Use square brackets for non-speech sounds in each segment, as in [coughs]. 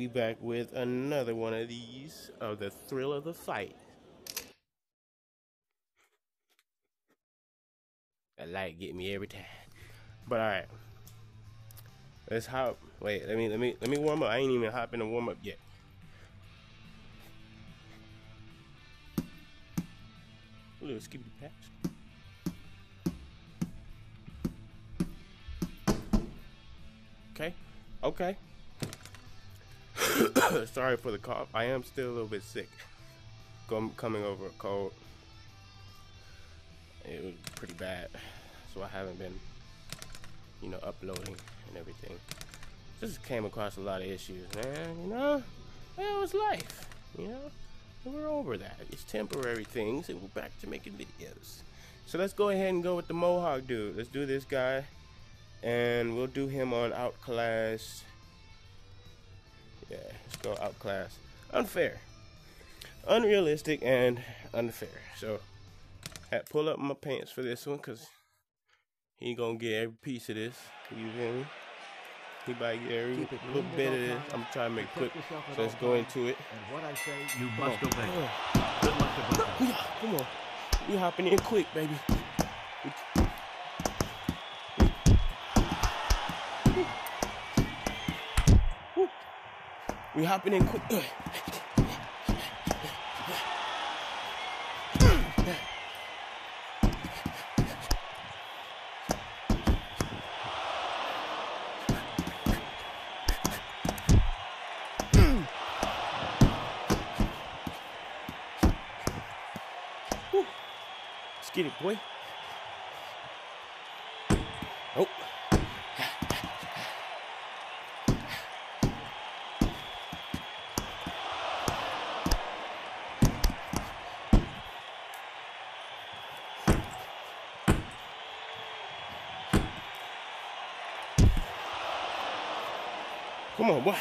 We back with another one of these of the thrill of the fight. That light get me every time. But all right, let's hop. Wait, let me let me let me warm up. I ain't even hopping to warm up yet. A little skippy patch. Okay, okay. [coughs] Sorry for the cough. I am still a little bit sick. coming over a cold. It was pretty bad, so I haven't been, you know, uploading and everything. Just came across a lot of issues, man. You know, that was life. You know, we're over that. It's temporary things, and we're back to making videos. So let's go ahead and go with the Mohawk dude. Let's do this guy, and we'll do him on Outclass yeah, let's go outclass. Unfair. Unrealistic and unfair. So, I had to pull up my pants for this one because he gonna get every piece of this. You feel me? He might get every little bit of this. I'm trying to make quick. So let's go into it. And what I say, you must obey. Good luck to both. Come on. You hopping in quick, baby. We hopping in quick. Let's get it, boy. Oh. Come on, boy.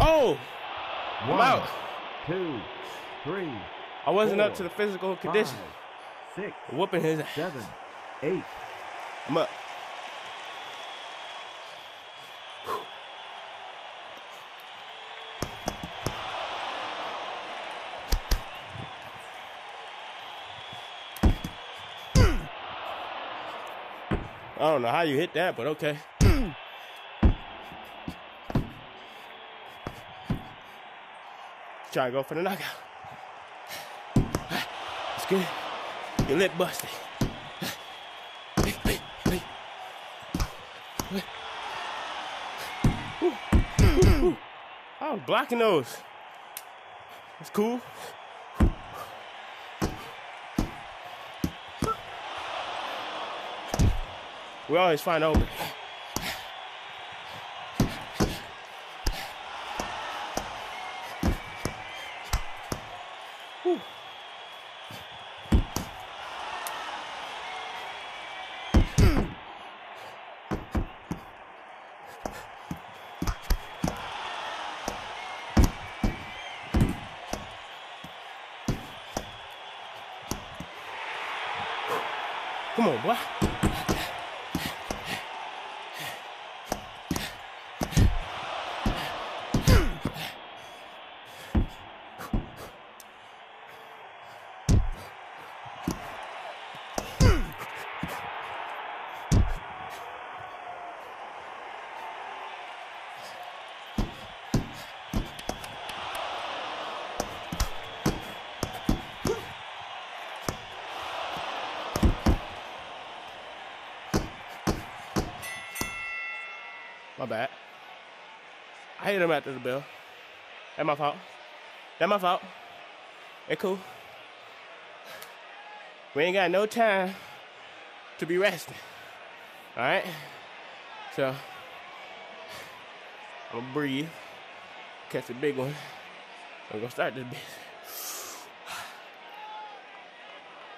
Oh! One, I'm out. two, three. I wasn't four, up to the physical condition. Five, six, Whooping his ass. seven, eight. I'm up. I don't know how you hit that, but okay. Try to go for the knockout. It's good. Your lip busted. I was blocking those. That's cool. We always find open. Come on, boy. Bad. I hit him after the bell. That my fault. That my fault. It cool. We ain't got no time to be resting. All right. So I'm gonna breathe, catch a big one. I'm gonna start this bitch.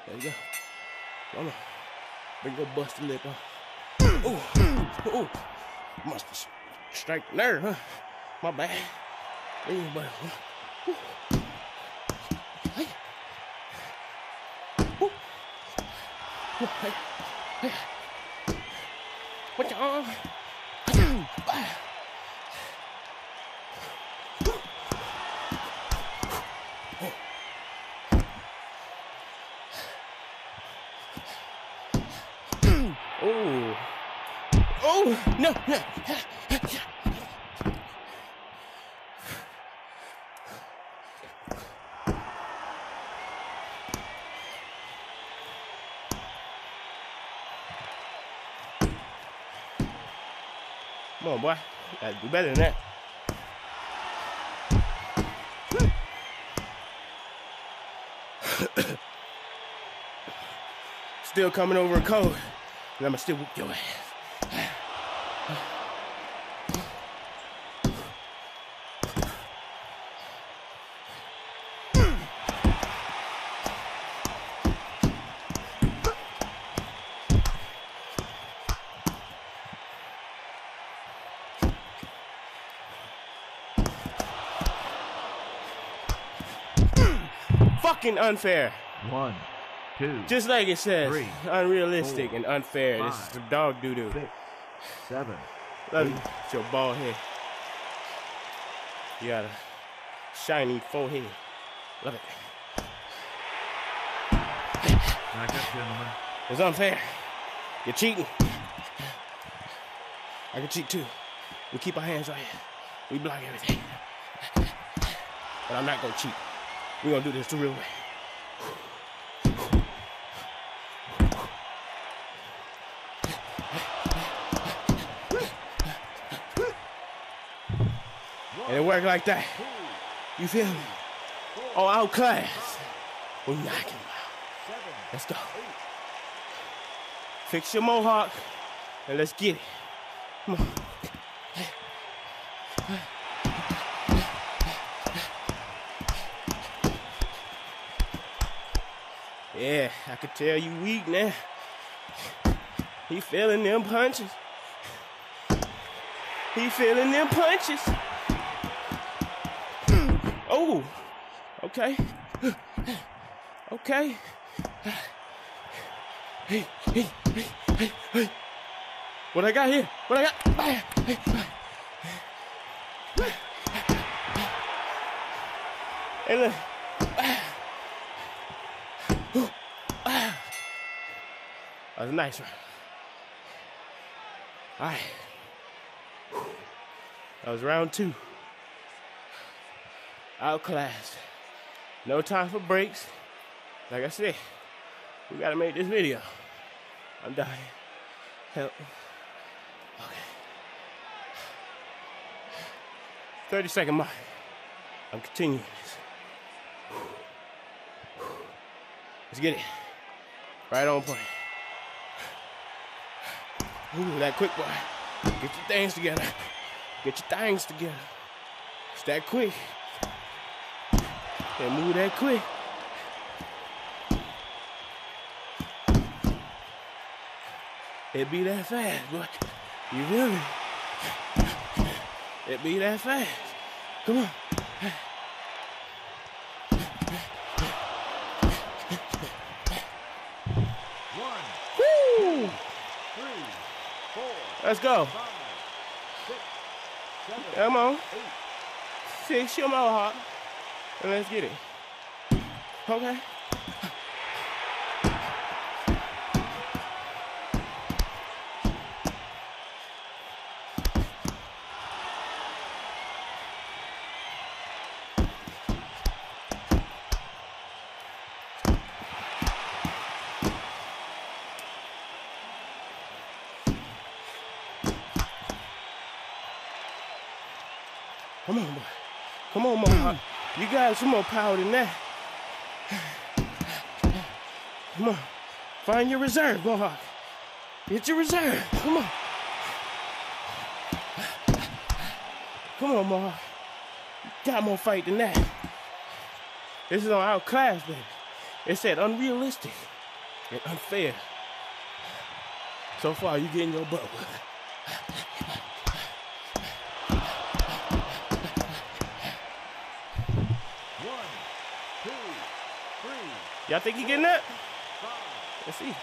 There you go. Come on. Bring go bust the lip off. Ooh. Ooh. Must have strike the nerve, huh? My bad. Hey. Ooh. What the? Oh. Oh, no, no. Come on, boy. You gotta do better than that. [coughs] still coming over a cold, and I'ma still whoop your ass. Fucking unfair. One, two, Just like it says, Three, unrealistic four, and unfair. this is some dog doo doo. six, seven, Love you, it's your bald head. You got a shiny forehead. Love it. Back up, gentlemen. It's unfair. You're cheating. I can cheat too. We keep our hands right here. We block everything. But I'm not gonna cheat. We're gonna do this the real way. And it worked like that. You feel me? Oh, outclass. We're knocking them. Let's go. Fix your mohawk and let's get it. Come on. Yeah, I could tell you weak now. He feeling them punches. He feeling them punches. Hmm. Oh, okay. Okay. Hey, hey, hey, hey, hey. What I got here? What I got? Hey, look. That was a nice one. All right. That was round two. Outclassed. No time for breaks. Like I said, we gotta make this video. I'm dying. Help. Okay. 30 second mark. I'm continuing this. Let's get it. Right on point. Ooh, that quick boy. Get your things together. Get your things together. It's that quick. And move that quick. It be that fast, boy. You feel me? It be that fast. Come on. One, Woo! three, four, Let's go. six, Come on. Fix your mohawk. And let's get it. Okay. Come on, boy. Come on, Mohawk. Hmm. You got some more power than that. Come on. Find your reserve, Mohawk. Get your reserve. Come on. Come on, Mohawk. You got more fight than that. This is on outclass, baby. It said unrealistic and unfair. So far, you're getting your butt whooped. One, two, three, Y'all think he getting that? Let's see.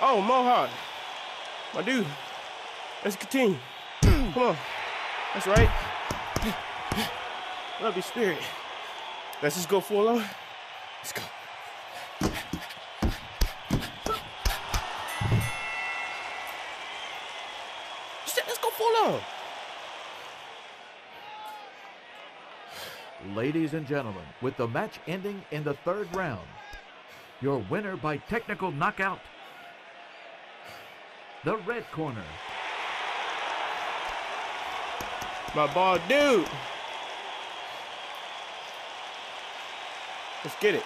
Oh, Mohawk. My dude. Let's continue. Come on. That's right. Love your spirit. Let's just go full on. Let's go. Let's go full on. Ladies and gentlemen, with the match ending in the third round, your winner by technical knockout, the red corner, My ball dude. Let's get it.